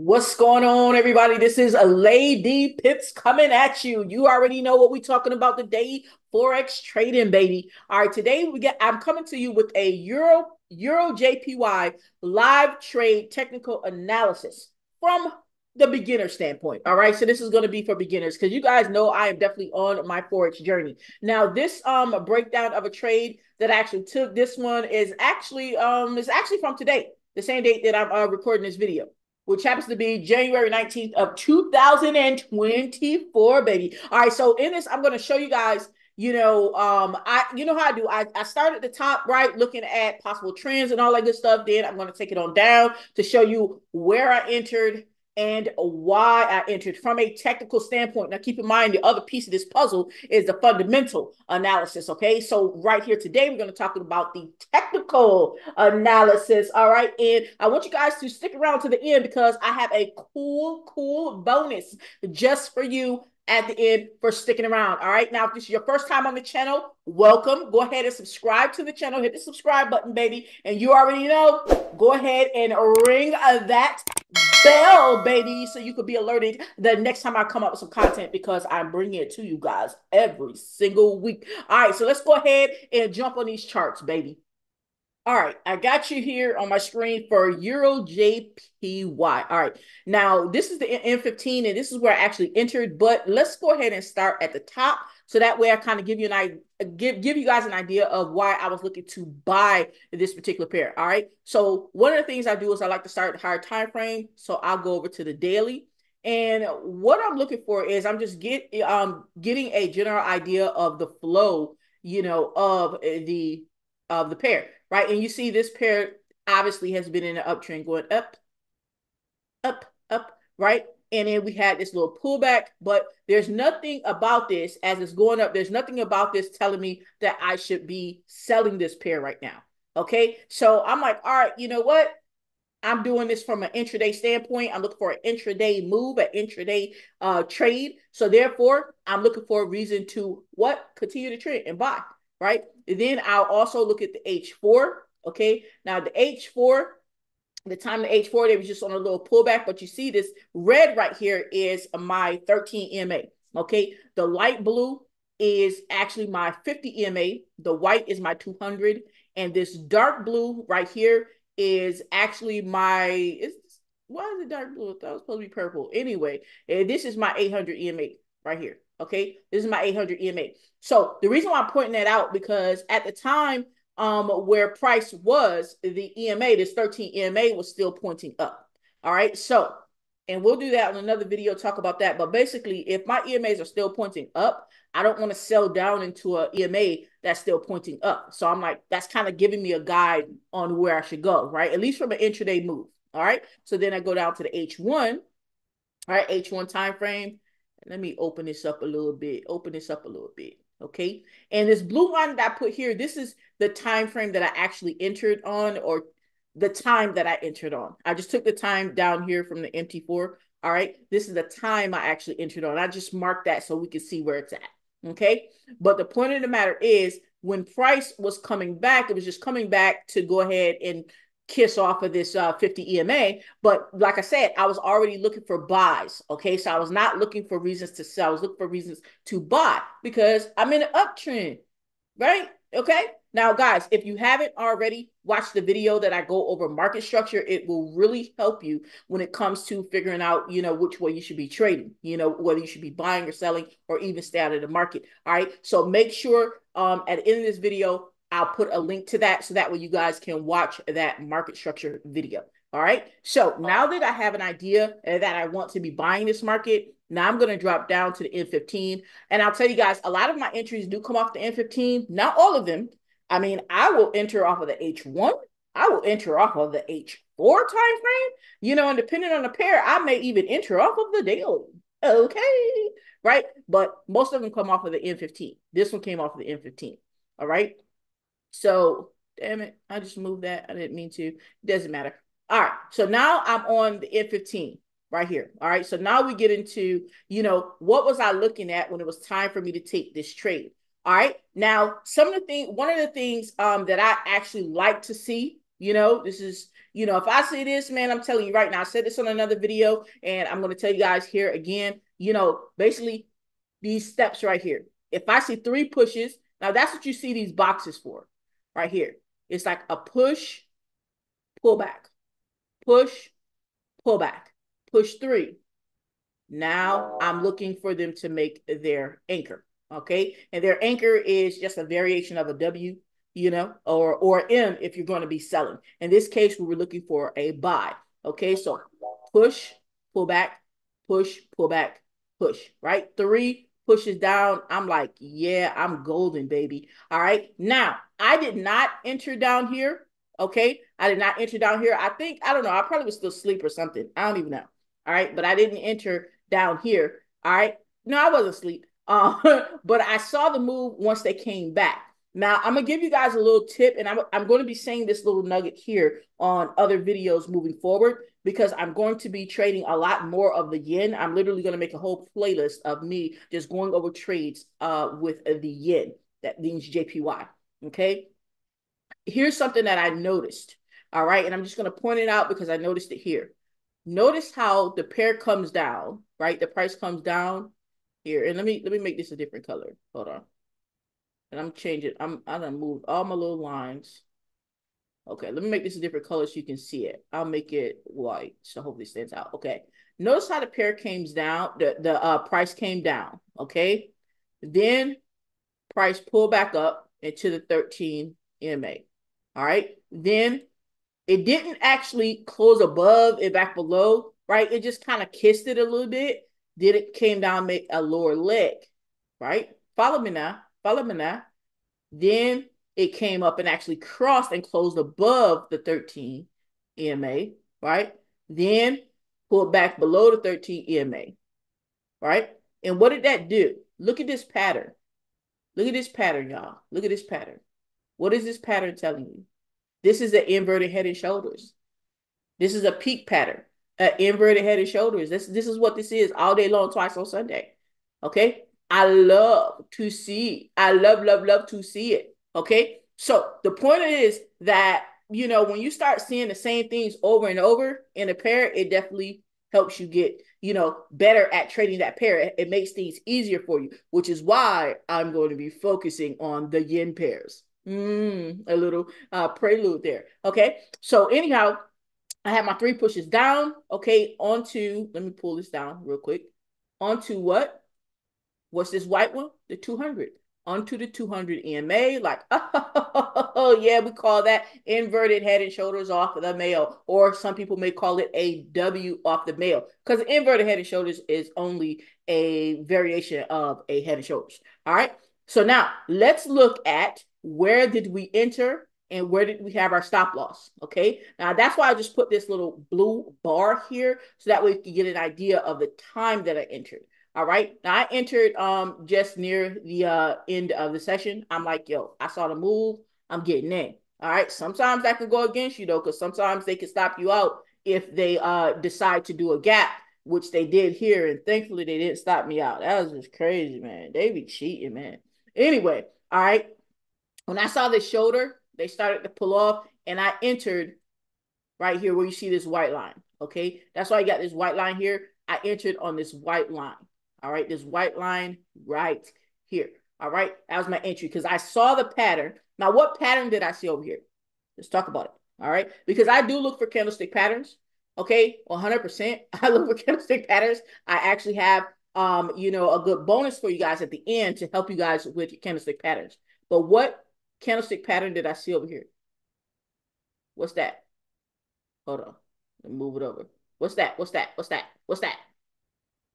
What's going on, everybody? This is a Lady Pips coming at you. You already know what we're talking about today. Forex trading, baby. All right, today we get I'm coming to you with a Euro Euro JPY live trade technical analysis from the beginner standpoint. All right. So this is going to be for beginners because you guys know I am definitely on my Forex journey. Now, this um breakdown of a trade that I actually took this one is actually um is actually from today, the same date that I'm uh, recording this video which happens to be January 19th of 2024, baby. All right, so in this, I'm going to show you guys, you know, um, I you know how I do. I, I start at the top, right, looking at possible trends and all that good stuff. Then I'm going to take it on down to show you where I entered and why I entered from a technical standpoint. Now, keep in mind, the other piece of this puzzle is the fundamental analysis. Okay, so right here today, we're going to talk about the technical analysis. All right, and I want you guys to stick around to the end because I have a cool, cool bonus just for you at the end for sticking around. All right. Now, if this is your first time on the channel, welcome. Go ahead and subscribe to the channel. Hit the subscribe button, baby. And you already know, go ahead and ring that bell, baby, so you could be alerted the next time I come up with some content because I'm bringing it to you guys every single week. All right, so let's go ahead and jump on these charts, baby. All right, I got you here on my screen for Euro JPY. All right, now this is the M15, and this is where I actually entered, but let's go ahead and start at the top so that way I kind of give you an idea, give, give you guys an idea of why I was looking to buy this particular pair. All right. So one of the things I do is I like to start the higher time frame. So I'll go over to the daily. And what I'm looking for is I'm just get um getting a general idea of the flow, you know, of the of the pair, right? And you see this pair obviously has been in an uptrend going up, up, up, right? and then we had this little pullback but there's nothing about this as it's going up. There's nothing about this telling me that i should be selling this pair right now okay? So i'm like all right you know what? I'm doing this from an intraday standpoint. I'm looking for an intraday move an intraday uh trade. So therefore i'm looking for a reason to what? Continue to trade and buy right and then i'll also look at the h4 okay now the h4 the time the H4, they was just on a little pullback, but you see this red right here is my 13 EMA. Okay. The light blue is actually my 50 EMA. The white is my 200. And this dark blue right here is actually my, is why is it dark blue? That was supposed to be purple. Anyway, this is my 800 EMA right here. Okay. This is my 800 EMA. So the reason why I'm pointing that out because at the time um, where price was, the EMA, this 13 EMA was still pointing up. All right. So, and we'll do that on another video, talk about that. But basically, if my EMAs are still pointing up, I don't want to sell down into a EMA that's still pointing up. So I'm like, that's kind of giving me a guide on where I should go, right? At least from an intraday move. All right. So then I go down to the H1. All right, H1 time frame. Let me open this up a little bit. Open this up a little bit. Okay. And this blue line that I put here, this is the time frame that I actually entered on or the time that I entered on. I just took the time down here from the MT4. All right. This is the time I actually entered on. I just marked that so we can see where it's at. Okay. But the point of the matter is when price was coming back, it was just coming back to go ahead and kiss off of this uh, 50 EMA. But like I said, I was already looking for buys. Okay. So I was not looking for reasons to sell. I was looking for reasons to buy because I'm in an uptrend. Right. Okay. Now, guys, if you haven't already watched the video that I go over market structure, it will really help you when it comes to figuring out, you know, which way you should be trading, you know, whether you should be buying or selling or even stay out of the market. All right. So make sure um, at the end of this video, I'll put a link to that so that way you guys can watch that market structure video. All right. So now that I have an idea that I want to be buying this market, now I'm going to drop down to the M15. And I'll tell you guys, a lot of my entries do come off the M15, Not all of them. I mean, I will enter off of the H1. I will enter off of the H4 time frame. You know, and depending on the pair, I may even enter off of the daily. Okay. Right. But most of them come off of the M15. This one came off of the M15. All right. So, damn it, I just moved that. I didn't mean to. Doesn't matter. All right. So now I'm on the M15 right here. All right. So now we get into, you know, what was I looking at when it was time for me to take this trade? All right. Now, some of the things, one of the things um, that I actually like to see, you know, this is, You know, if I see this, man, I'm telling you right now, I said this on another video, and I'm going to tell you guys here again, you know, basically these steps right here. If I see three pushes, now that's what you see these boxes for right here. It's like a push, pull back, push, pull back, push three. Now I'm looking for them to make their anchor. Okay. And their anchor is just a variation of a W, you know, or or M if you're going to be selling. In this case, we were looking for a buy. Okay. So push, pull back, push, pull back, push, right? Three pushes down. I'm like, yeah, I'm golden, baby. All right. Now, I did not enter down here. Okay. I did not enter down here. I think, I don't know. I probably was still asleep or something. I don't even know. All right. But I didn't enter down here. All right. No, I wasn't asleep. Uh, but I saw the move once they came back. Now, I'm going to give you guys a little tip, and I'm, I'm going to be saying this little nugget here on other videos moving forward because I'm going to be trading a lot more of the yen. I'm literally going to make a whole playlist of me just going over trades uh, with the yen. That means JPY. Okay. Here's something that I noticed. All right. And I'm just going to point it out because I noticed it here. Notice how the pair comes down, right? The price comes down here. And let me let me make this a different color. Hold on. And I'm changing. I'm I done moved all my little lines. Okay, let me make this a different color so you can see it. I'll make it white so hopefully it stands out. Okay. Notice how the pair came down, the, the uh, price came down. Okay. Then price pulled back up into the 13 EMA. All right. Then it didn't actually close above and back below, right? It just kind of kissed it a little bit. Then it came down, make a lower leg, right? Follow me now. Follow me now. Then it came up and actually crossed and closed above the 13 EMA, right? Then pulled back below the 13 EMA, right? And what did that do? Look at this pattern. Look at this pattern, y'all. Look at this pattern. What is this pattern telling you? This is an inverted head and shoulders. This is a peak pattern, an inverted head and shoulders. This, this is what this is all day long, twice on Sunday. Okay. I love to see. I love, love, love to see it. Okay. So the point is that, you know, when you start seeing the same things over and over in a pair, it definitely helps you get, you know, better at trading that pair. It makes things easier for you, which is why I'm going to be focusing on the yen pairs. Mm, a little uh, prelude there. Okay. So anyhow, I have my three pushes down. Okay. Onto, let me pull this down real quick. Onto what? What's this white one? The 200. Onto the 200 EMA. Like, oh, yeah, we call that inverted head and shoulders off of the male. Or some people may call it a W off the male. Because inverted head and shoulders is only a variation of a head and shoulders. All right. So now let's look at where did we enter and where did we have our stop loss? Okay, now that's why I just put this little blue bar here so that way you can get an idea of the time that I entered. All right, now I entered um just near the uh end of the session. I'm like, yo, I saw the move, I'm getting in. All right, sometimes that could go against you though, because sometimes they can stop you out if they uh decide to do a gap, which they did here, and thankfully they didn't stop me out. That was just crazy, man. They be cheating, man. Anyway, all right, when I saw the shoulder, they started to pull off, and I entered right here where you see this white line. Okay, that's why I got this white line here. I entered on this white line. All right, this white line right here. All right, that was my entry because I saw the pattern. Now, what pattern did I see over here? Let's talk about it. All right, because I do look for candlestick patterns. Okay, 100%. I look for candlestick patterns. I actually have, um, you know, a good bonus for you guys at the end to help you guys with your candlestick patterns. But what candlestick pattern did I see over here? What's that? Hold on. Let me move it over. What's that? What's that? What's that? What's that?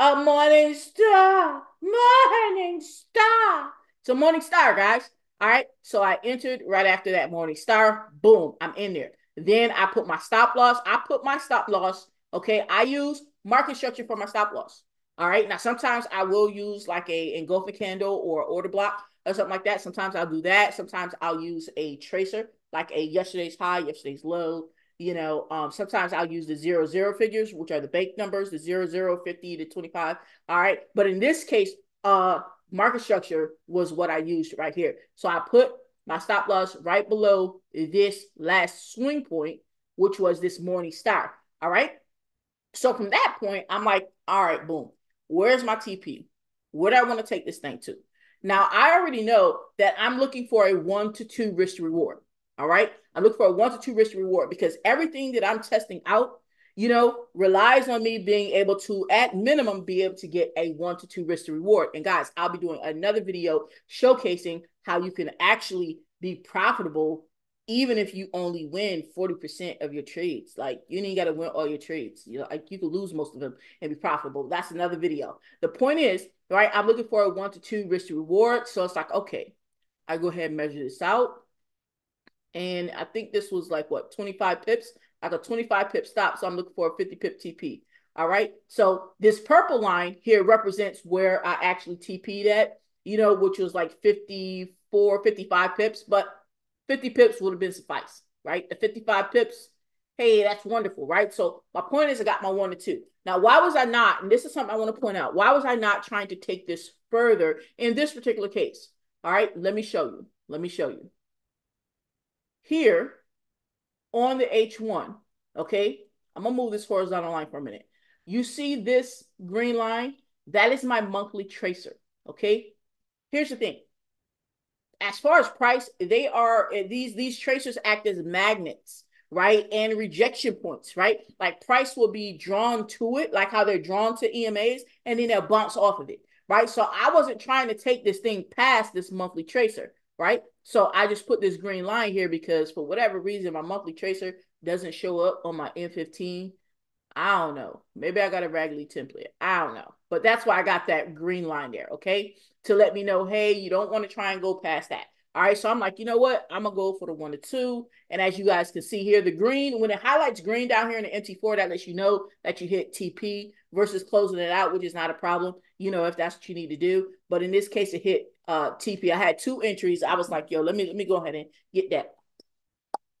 A morning star. Morning star. It's a morning star, guys. All right. So I entered right after that morning star. Boom. I'm in there. Then I put my stop loss. I put my stop loss. Okay. I use market structure for my stop loss. All right. Now, sometimes I will use like a engulfing candle or order block or something like that. Sometimes I'll do that. Sometimes I'll use a tracer, like a yesterday's high, yesterday's low. You know, um, sometimes I'll use the zero zero figures, which are the bank numbers, the zero zero fifty to 25. All right. But in this case, uh, market structure was what I used right here. So I put my stop loss right below this last swing point. which was this morning star. All right. So from that point, I'm like, all right, boom. Where's my TP? Where do I want to take this thing to? Now, I already know that I'm looking for a one to two risk reward. All right. I look for a one to two risk reward because everything that I'm testing out, you know, relies on me being able to, at minimum, be able to get a one to two risk to reward. And guys, I'll be doing another video showcasing how you can actually be profitable even if you only win 40% of your trades. Like you ain't got to win all your trades. You know, like you could lose most of them and be profitable. That's another video. The point is, right, I'm looking for a one to two risk reward. So it's like, okay, I go ahead and measure this out. And I think this was like what 25 pips, like a 25 pip stop. So I'm looking for a 50 pip TP. All right. So this purple line here represents where I actually TP'd at, you know, which was like 54, 55 pips. But 50 pips would have been suffice, right? The 55 pips, hey, that's wonderful, right? So my point is I got my one to two. Now, why was I not, and this is something I want to point out, why was I not trying to take this further in this particular case? All right, let me show you. Let me show you. Here on the H1, okay, I'm to move this horizontal line for a minute. You see this green line? That is my monthly tracer, okay? Here's the thing as far as price, they are eh, these these tracers act as magnets, right? And rejection points, right? Like price will be drawn to it, like how they're drawn to EMAs, and then they'll bounce off of it, right? So I wasn't trying to take this thing past this monthly tracer, right? So I just put this green line here because for whatever reason, my monthly tracer doesn't show up on my M15. I don't know. Maybe I got a raggedy template. I don't know. But that's why I got that green line there, okay? To let me know, hey, you don't want to try and go past that. All right, so I'm like, you know what? I'm gonna go for the one to two. And as you guys can see here, the green, when it highlights green down here in the MT4, that lets you know that you hit TP versus closing it out, which is not a problem, you know, if that's what you need to do. But in this case, it hit uh TP. I had two entries. I was like, yo, let me let me go ahead and get that.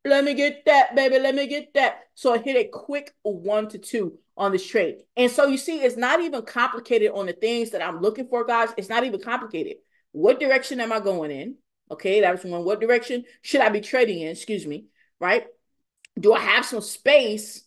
Let me get that, baby. Let me get that. So I hit a quick one to two on this trade. And so you see, it's not even complicated on the things that I'm looking for, guys. It's not even complicated. What direction am I going in? Okay, that was one. What direction should I be trading in? Excuse me, right? Do I have some space,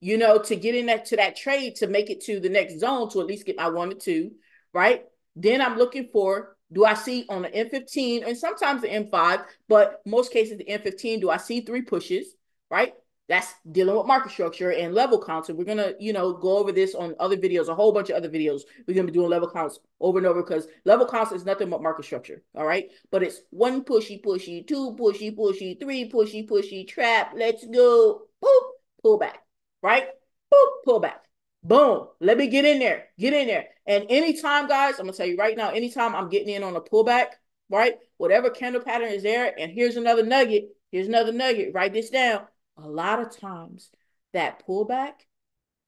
you know, to get in that to that trade to make it to the next zone to at least get my one to two, right? Then I'm looking for do I see on the M15 and sometimes the M5, but most cases the M15, do I see three pushes, right? That's dealing with market structure and level counts. And we're gonna, you know, go over this on other videos, a whole bunch of other videos. We're gonna be doing level counts over and over because level counts is nothing but market structure. All right. But it's one pushy, pushy, two pushy, pushy, three pushy, pushy, trap. Let's go. Boop, pull back. Right? Boop, pull back. Boom. Let me get in there. Get in there. And anytime, guys, I'm gonna tell you right now, anytime I'm getting in on a pullback, right? Whatever candle pattern is there, and here's another nugget. Here's another nugget. Write this down. A lot of times that pullback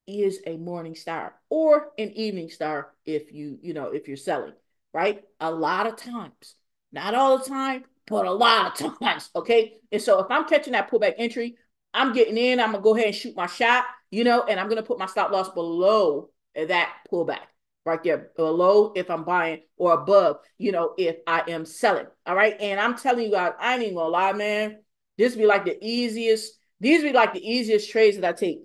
is a morning star or an evening star if you, you know, if you're selling, right? A lot of times. Not all the time, but a lot of times. Okay. And so if I'm catching that pullback entry, I'm getting in, I'm gonna go ahead and shoot my shot, you know, and I'm gonna put my stop loss below that pullback right there below if I'm buying or above, you know, if I am selling. All right. And I'm telling you guys, I ain't even gonna lie, man. This be like the easiest, these be like the easiest trades that I take.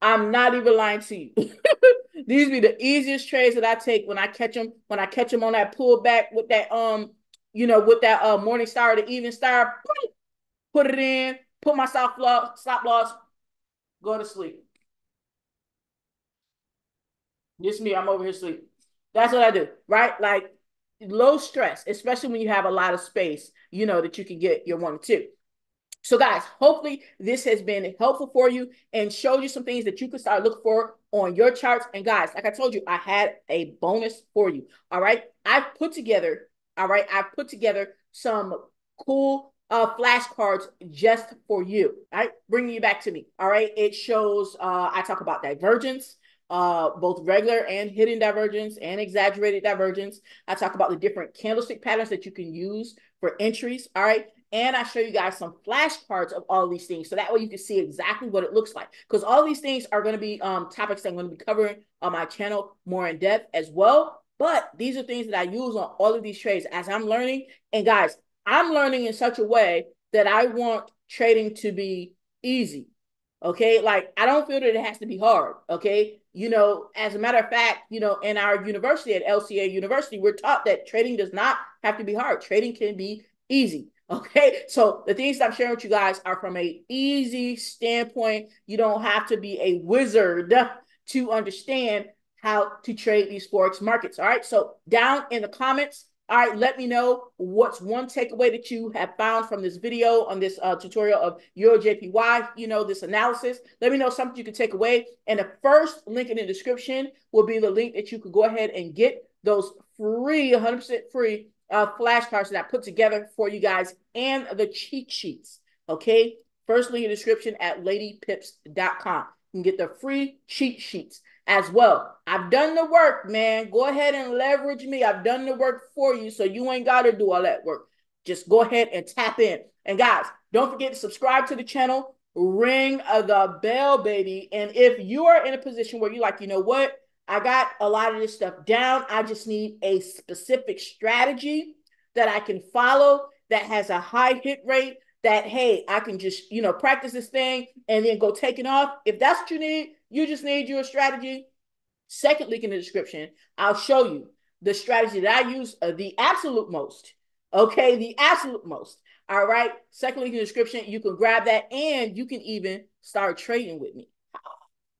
I'm not even lying to you. these be the easiest trades that I take when I catch them, when I catch them on that pullback with that um, you know, with that uh morning star or the evening star, put it in, put my stop loss, stop loss, go to sleep. Just me, I'm over here sleeping. That's what I do, right? Like low stress, especially when you have a lot of space, you know, that you can get your one or two. So, guys, hopefully this has been helpful for you and showed you some things that you can start looking for on your charts. And guys, like I told you, I had a bonus for you. All right. I've put together, all right, I've put together some cool uh flashcards just for you. Right, bringing you back to me. All right. It shows uh I talk about divergence uh, both regular and hidden divergence and exaggerated divergence. I talk about the different candlestick patterns that you can use for entries. All right. And I show you guys some flashcards of all these things. So that way you can see exactly what it looks like. Because all these things are going to be um, topics that I'm going to be covering on my channel more in depth as well. But these are things that I use on all of these trades as I'm learning. And guys, I'm learning in such a way that I want trading to be easy. Okay. Like, I don't feel that it has to be hard. Okay. You know, as a matter of fact, you know, in our university at LCA University, we're taught that trading does not have to be hard. Trading can be easy. Okay, so the things I'm sharing with you guys are from a easy standpoint. You don't have to be a wizard to understand how to trade these forex markets. All right, so down in the comments, all right, let me know what's one takeaway that you have found from this video on this uh, tutorial of Euro JPY, you know, this analysis. Let me know something you can take away. And the first link in the description will be the link that you could go ahead and get those free, 100% free uh, flashcards that I put together for you guys and the cheat sheets. Okay. First link in the description at ladypips.com. You can get the free cheat sheets as well. I've done the work, man. Go ahead and leverage me. I've done the work for you. So you ain't got to do all that work. Just go ahead and tap in. And guys, don't forget to subscribe to the channel, ring the bell, baby. And if you are in a position where you're like, you know what? I got a lot of this stuff down. I just need a specific strategy that I can follow that has a high hit rate that, hey, I can just, you know, practice this thing and then go take it off. If that's what you need, you just need your strategy. Second link in the description, I'll show you the strategy that I use uh, the absolute most. Okay, the absolute most. All right. Second link in the description, you can grab that and you can even start trading with me.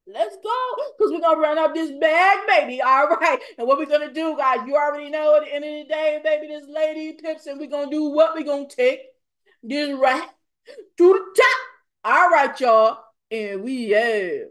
Let's go. Because we're gonna run up this bag, baby. All right. And what we're gonna do, guys, you already know at the end of the day, baby, this lady pips, and we're gonna do what we're gonna take this right to the top. All right, y'all. And we yeah.